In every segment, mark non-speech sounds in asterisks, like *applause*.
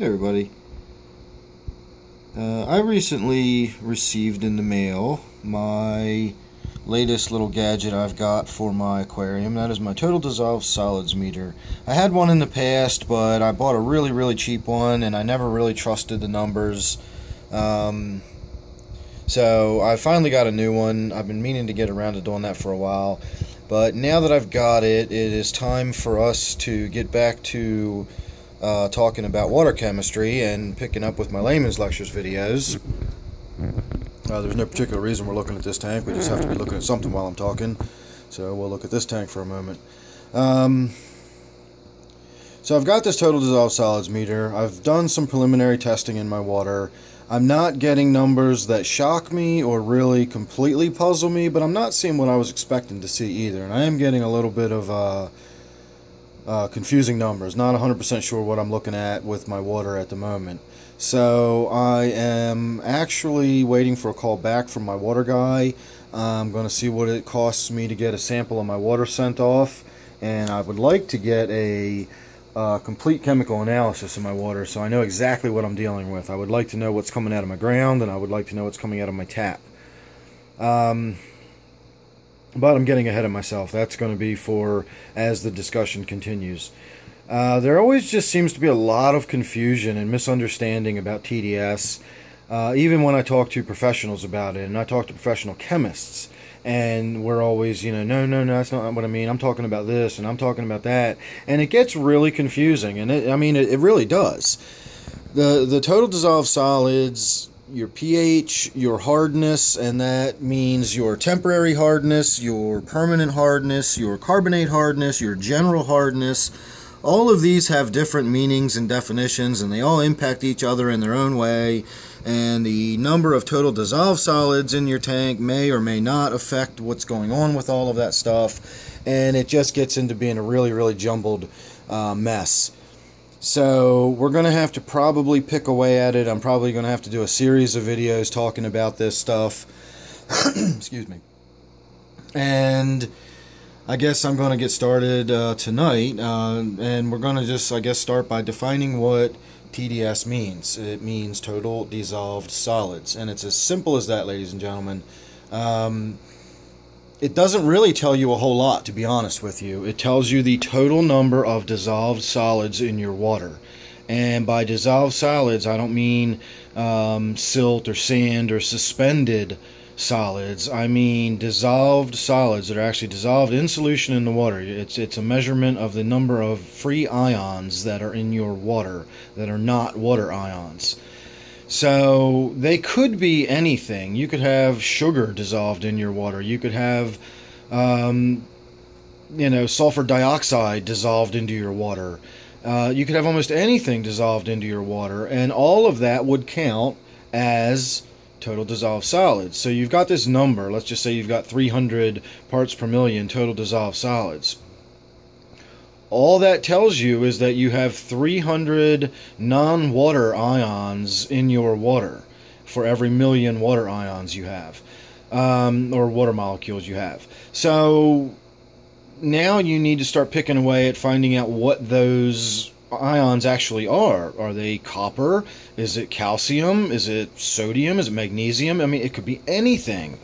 Hey everybody. Uh, I recently received in the mail my latest little gadget I've got for my aquarium. That is my Total Dissolved Solids meter. I had one in the past, but I bought a really, really cheap one, and I never really trusted the numbers. Um, so I finally got a new one. I've been meaning to get around to doing that for a while. But now that I've got it, it is time for us to get back to uh, talking about water chemistry and picking up with my layman's lectures videos. Uh, there's no particular reason we're looking at this tank. We just have to be looking at something while I'm talking. So we'll look at this tank for a moment. Um, so I've got this total dissolved solids meter. I've done some preliminary testing in my water. I'm not getting numbers that shock me or really completely puzzle me, but I'm not seeing what I was expecting to see either. And I am getting a little bit of uh, uh, confusing numbers. Not 100% sure what I'm looking at with my water at the moment. So I am actually waiting for a call back from my water guy. I'm going to see what it costs me to get a sample of my water sent off. And I would like to get a uh, complete chemical analysis of my water so I know exactly what I'm dealing with. I would like to know what's coming out of my ground and I would like to know what's coming out of my tap. Um, but I'm getting ahead of myself. That's going to be for as the discussion continues. Uh, there always just seems to be a lot of confusion and misunderstanding about TDS, uh, even when I talk to professionals about it, and I talk to professional chemists, and we're always, you know, no, no, no, that's not what I mean. I'm talking about this, and I'm talking about that, and it gets really confusing, and it, I mean, it, it really does. The the total dissolved solids your pH, your hardness, and that means your temporary hardness, your permanent hardness, your carbonate hardness, your general hardness. All of these have different meanings and definitions, and they all impact each other in their own way. And the number of total dissolved solids in your tank may or may not affect what's going on with all of that stuff. And it just gets into being a really, really jumbled uh, mess. So we're going to have to probably pick away at it. I'm probably going to have to do a series of videos talking about this stuff. *clears throat* Excuse me. And I guess I'm going to get started uh, tonight. Uh, and we're going to just, I guess, start by defining what TDS means. It means total dissolved solids. And it's as simple as that, ladies and gentlemen. Um, it doesn't really tell you a whole lot, to be honest with you. It tells you the total number of dissolved solids in your water. And by dissolved solids, I don't mean um, silt or sand or suspended solids. I mean dissolved solids that are actually dissolved in solution in the water. It's it's a measurement of the number of free ions that are in your water that are not water ions. So they could be anything. You could have sugar dissolved in your water. You could have, um, you know, sulfur dioxide dissolved into your water. Uh, you could have almost anything dissolved into your water, and all of that would count as total dissolved solids. So you've got this number. Let's just say you've got 300 parts per million total dissolved solids all that tells you is that you have 300 non water ions in your water for every million water ions you have, um, or water molecules you have. So now you need to start picking away at finding out what those ions actually are. Are they copper? Is it calcium? Is it sodium? Is it magnesium? I mean, it could be anything.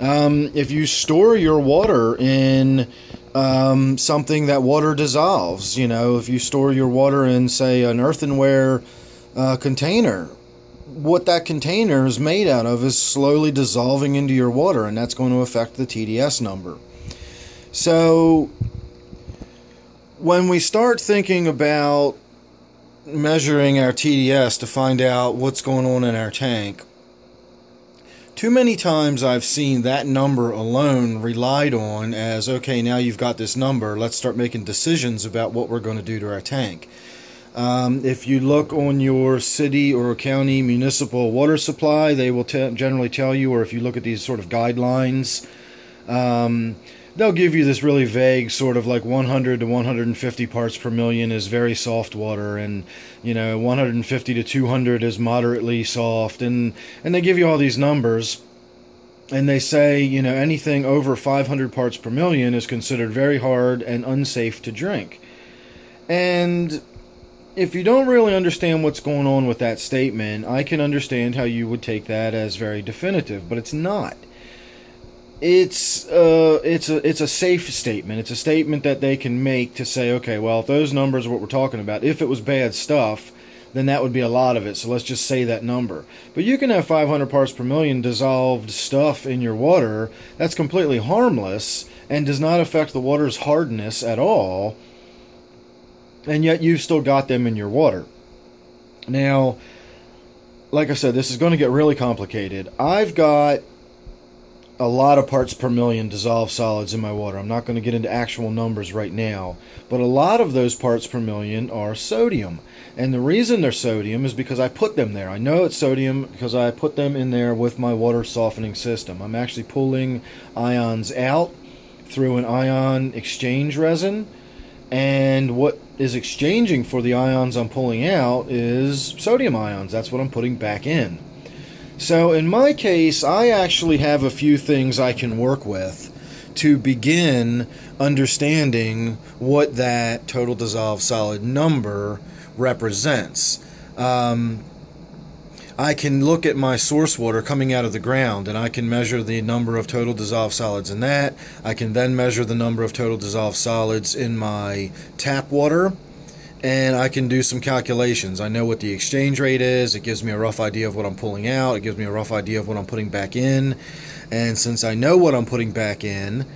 Um, if you store your water in um, something that water dissolves. You know, if you store your water in, say, an earthenware uh, container, what that container is made out of is slowly dissolving into your water, and that's going to affect the TDS number. So, when we start thinking about measuring our TDS to find out what's going on in our tank, too many times I've seen that number alone relied on as okay, now you've got this number, let's start making decisions about what we're going to do to our tank. Um, if you look on your city or county municipal water supply, they will generally tell you, or if you look at these sort of guidelines, um, they'll give you this really vague sort of like 100 to 150 parts per million is very soft water and you know 150 to 200 is moderately soft and and they give you all these numbers and they say you know anything over 500 parts per million is considered very hard and unsafe to drink and if you don't really understand what's going on with that statement, I can understand how you would take that as very definitive, but it's not. It's uh, it's a it's a safe statement. It's a statement that they can make to say, okay, well, if those numbers are what we're talking about, if it was bad stuff, then that would be a lot of it. So let's just say that number. But you can have 500 parts per million dissolved stuff in your water that's completely harmless and does not affect the water's hardness at all and yet you've still got them in your water. Now, like I said, this is going to get really complicated. I've got a lot of parts per million dissolved solids in my water. I'm not going to get into actual numbers right now, but a lot of those parts per million are sodium. And the reason they're sodium is because I put them there. I know it's sodium because I put them in there with my water softening system. I'm actually pulling ions out through an ion exchange resin and what is exchanging for the ions I'm pulling out is sodium ions. That's what I'm putting back in. So in my case, I actually have a few things I can work with to begin understanding what that total dissolved solid number represents. Um, I can look at my source water coming out of the ground and I can measure the number of total dissolved solids in that. I can then measure the number of total dissolved solids in my tap water and I can do some calculations. I know what the exchange rate is. It gives me a rough idea of what I'm pulling out. It gives me a rough idea of what I'm putting back in. And since I know what I'm putting back in,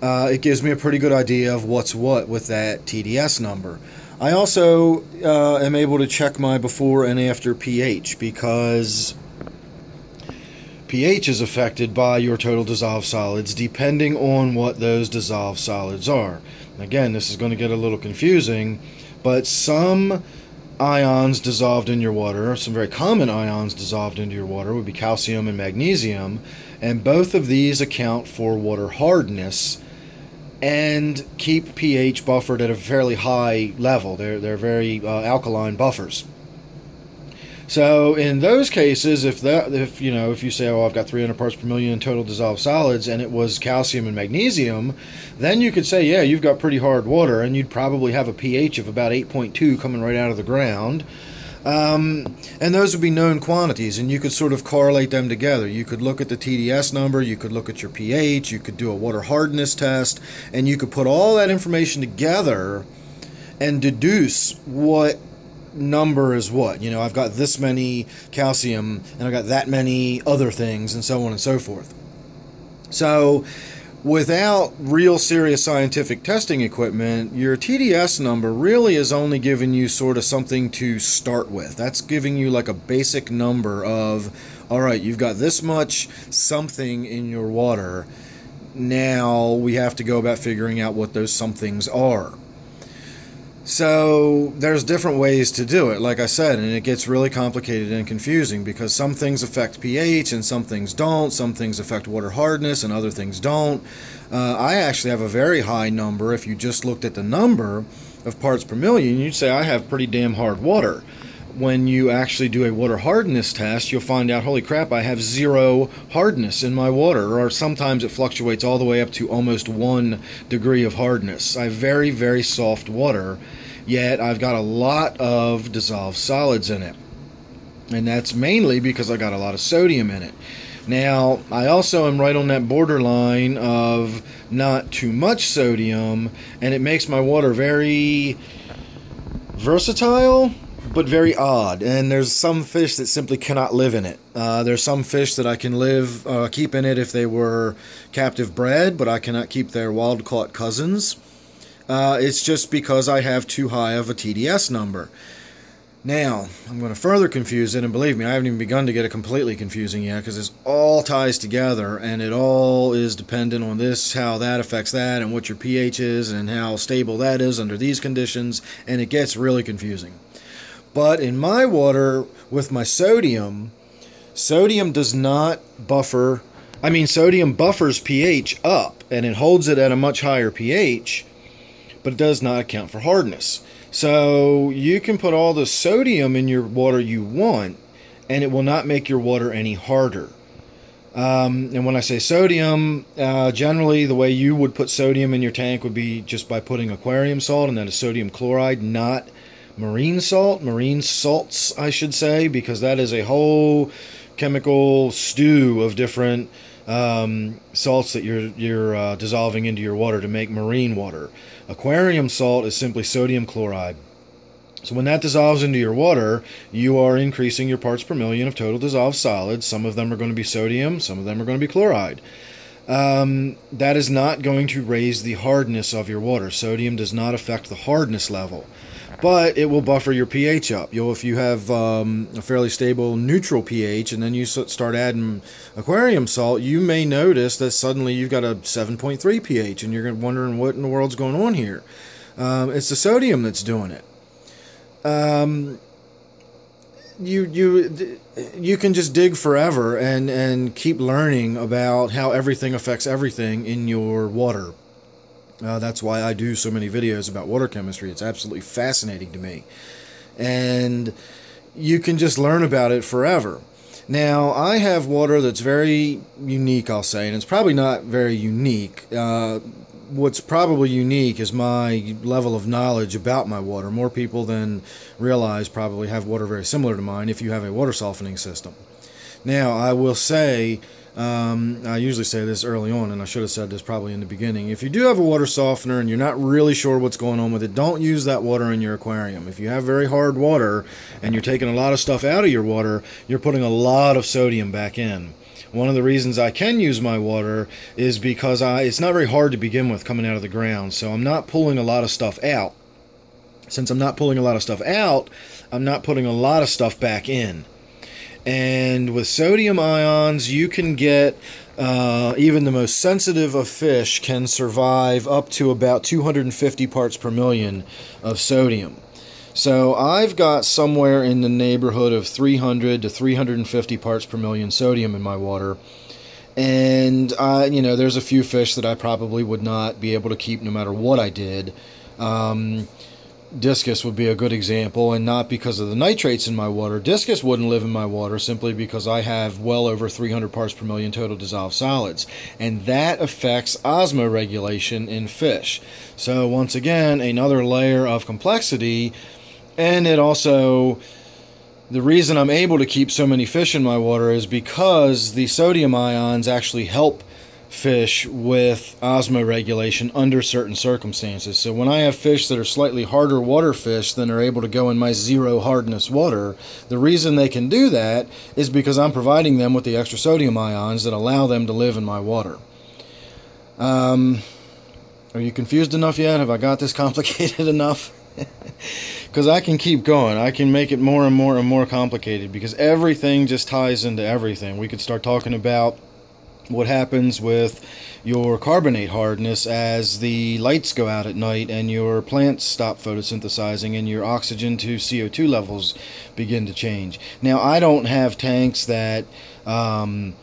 uh, it gives me a pretty good idea of what's what with that TDS number. I also uh, am able to check my before and after pH because pH is affected by your total dissolved solids depending on what those dissolved solids are. Again, this is going to get a little confusing, but some ions dissolved in your water, some very common ions dissolved into your water, would be calcium and magnesium, and both of these account for water hardness and keep pH buffered at a fairly high level. They're, they're very uh, alkaline buffers. So in those cases, if that if you know if you say, oh, I've got 300 parts per million in total dissolved solids, and it was calcium and magnesium, then you could say, yeah, you've got pretty hard water, and you'd probably have a pH of about 8.2 coming right out of the ground. Um, and those would be known quantities, and you could sort of correlate them together. You could look at the TDS number, you could look at your pH, you could do a water hardness test, and you could put all that information together and deduce what number is what. You know, I've got this many calcium, and I've got that many other things, and so on and so forth. So, without real serious scientific testing equipment, your TDS number really is only giving you sort of something to start with. That's giving you like a basic number of, all right, you've got this much something in your water. Now we have to go about figuring out what those somethings are. So there's different ways to do it, like I said, and it gets really complicated and confusing because some things affect pH and some things don't. Some things affect water hardness and other things don't. Uh, I actually have a very high number. If you just looked at the number of parts per million, you'd say I have pretty damn hard water. When you actually do a water hardness test, you'll find out, holy crap, I have zero hardness in my water, or sometimes it fluctuates all the way up to almost one degree of hardness. I have very, very soft water yet I've got a lot of dissolved solids in it. And that's mainly because I got a lot of sodium in it. Now, I also am right on that borderline of not too much sodium, and it makes my water very versatile, but very odd. And there's some fish that simply cannot live in it. Uh, there's some fish that I can live, uh, keep in it if they were captive bred, but I cannot keep their wild caught cousins. Uh, it's just because I have too high of a TDS number. Now, I'm going to further confuse it, and believe me, I haven't even begun to get it completely confusing yet because this all ties together and it all is dependent on this, how that affects that, and what your pH is, and how stable that is under these conditions, and it gets really confusing. But in my water, with my sodium, sodium does not buffer, I mean, sodium buffers pH up and it holds it at a much higher pH but it does not account for hardness. So you can put all the sodium in your water you want, and it will not make your water any harder. Um, and when I say sodium, uh, generally the way you would put sodium in your tank would be just by putting aquarium salt, and that is sodium chloride, not marine salt, marine salts, I should say, because that is a whole chemical stew of different um, salts that you're you're uh, dissolving into your water to make marine water. Aquarium salt is simply sodium chloride. So when that dissolves into your water, you are increasing your parts per million of total dissolved solids. Some of them are going to be sodium, some of them are going to be chloride. Um, that is not going to raise the hardness of your water. Sodium does not affect the hardness level but it will buffer your pH up. You'll if you have um, a fairly stable neutral pH, and then you start adding aquarium salt, you may notice that suddenly you've got a 7.3 pH, and you're wondering what in the world's going on here. Um, it's the sodium that's doing it. Um, you you you can just dig forever and and keep learning about how everything affects everything in your water uh, that's why I do so many videos about water chemistry. It's absolutely fascinating to me. And you can just learn about it forever. Now, I have water that's very unique, I'll say, and it's probably not very unique. Uh, what's probably unique is my level of knowledge about my water. More people than realize probably have water very similar to mine if you have a water softening system. Now, I will say um, I usually say this early on, and I should have said this probably in the beginning. If you do have a water softener and you're not really sure what's going on with it, don't use that water in your aquarium. If you have very hard water and you're taking a lot of stuff out of your water, you're putting a lot of sodium back in. One of the reasons I can use my water is because I, it's not very hard to begin with coming out of the ground, so I'm not pulling a lot of stuff out. Since I'm not pulling a lot of stuff out, I'm not putting a lot of stuff back in. And with sodium ions, you can get uh, even the most sensitive of fish can survive up to about 250 parts per million of sodium. So I've got somewhere in the neighborhood of 300 to 350 parts per million sodium in my water. And you know, there's a few fish that I probably would not be able to keep no matter what I did. Um, discus would be a good example, and not because of the nitrates in my water. Discus wouldn't live in my water simply because I have well over 300 parts per million total dissolved solids, and that affects osmoregulation in fish. So, once again, another layer of complexity, and it also. The reason I'm able to keep so many fish in my water is because the sodium ions actually help fish with osmoregulation under certain circumstances. So when I have fish that are slightly harder water fish than are able to go in my zero hardness water, the reason they can do that is because I'm providing them with the extra sodium ions that allow them to live in my water. Um, are you confused enough yet? Have I got this *laughs* complicated enough? *laughs* Because I can keep going. I can make it more and more and more complicated because everything just ties into everything. We could start talking about what happens with your carbonate hardness as the lights go out at night and your plants stop photosynthesizing and your oxygen to CO2 levels begin to change. Now, I don't have tanks that um,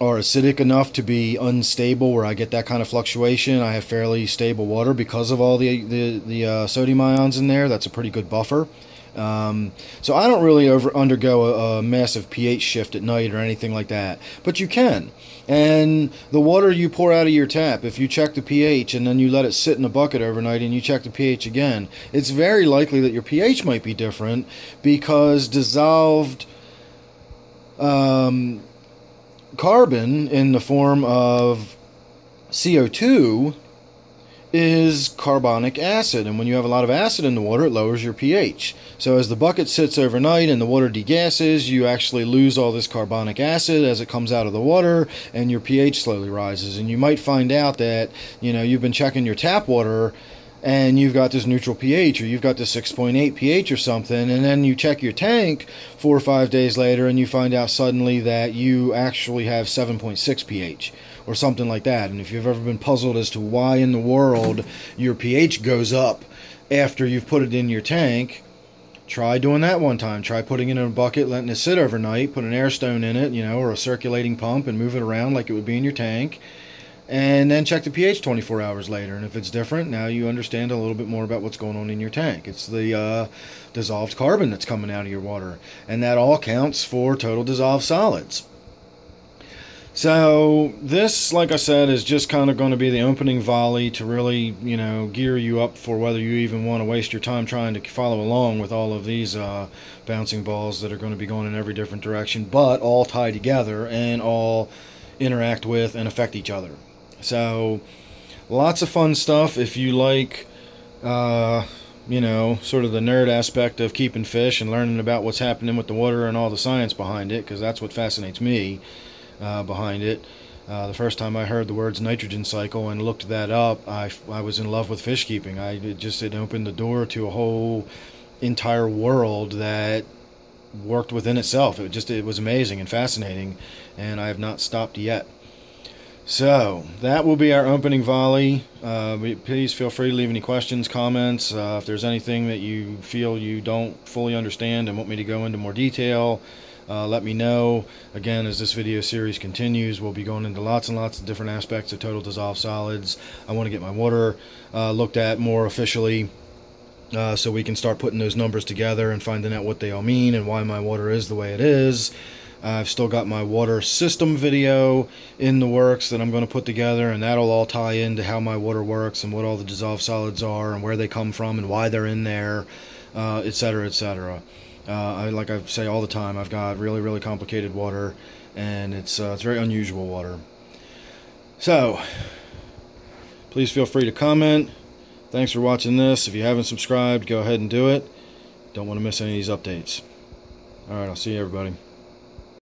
are acidic enough to be unstable where I get that kind of fluctuation. I have fairly stable water because of all the, the, the uh, sodium ions in there. That's a pretty good buffer. Um, so I don't really over, undergo a, a, massive pH shift at night or anything like that, but you can. And the water you pour out of your tap, if you check the pH and then you let it sit in a bucket overnight and you check the pH again, it's very likely that your pH might be different because dissolved um, carbon in the form of CO2 is carbonic acid. And when you have a lot of acid in the water, it lowers your pH. So as the bucket sits overnight and the water degasses, you actually lose all this carbonic acid as it comes out of the water and your pH slowly rises. And you might find out that, you know, you've been checking your tap water and you've got this neutral pH or you've got this 6.8 pH or something, and then you check your tank four or five days later and you find out suddenly that you actually have 7.6 pH or something like that. And if you've ever been puzzled as to why in the world your pH goes up after you've put it in your tank, try doing that one time. Try putting it in a bucket, letting it sit overnight, put an air stone in it, you know, or a circulating pump and move it around like it would be in your tank and then check the pH 24 hours later. And if it's different, now you understand a little bit more about what's going on in your tank. It's the uh, dissolved carbon that's coming out of your water, and that all counts for total dissolved solids. So this, like I said, is just kind of going to be the opening volley to really, you know, gear you up for whether you even want to waste your time trying to follow along with all of these uh, bouncing balls that are going to be going in every different direction, but all tie together and all interact with and affect each other. So lots of fun stuff if you like. Uh, you know, sort of the nerd aspect of keeping fish and learning about what's happening with the water and all the science behind it, because that's what fascinates me uh, behind it. Uh, the first time I heard the words nitrogen cycle and looked that up, I, I was in love with fish keeping. I it just it opened the door to a whole entire world that worked within itself. It just it was amazing and fascinating, and I have not stopped yet. So that will be our opening volley. Uh, please feel free to leave any questions, comments. Uh, if there's anything that you feel you don't fully understand and want me to go into more detail, uh, let me know. Again, as this video series continues, we'll be going into lots and lots of different aspects of total dissolved solids. I want to get my water uh, looked at more officially. Uh, so we can start putting those numbers together and finding out what they all mean and why my water is the way it is. I've still got my water system video in the works that I'm going to put together, and that'll all tie into how my water works and what all the dissolved solids are and where they come from and why they're in there, etc., uh, etc. Et I, like I say all the time, I've got really, really complicated water, and it's uh, it's very unusual water. So, please feel free to comment. Thanks for watching this. If you haven't subscribed, go ahead and do it. Don't want to miss any of these updates. All right, I'll see you, everybody.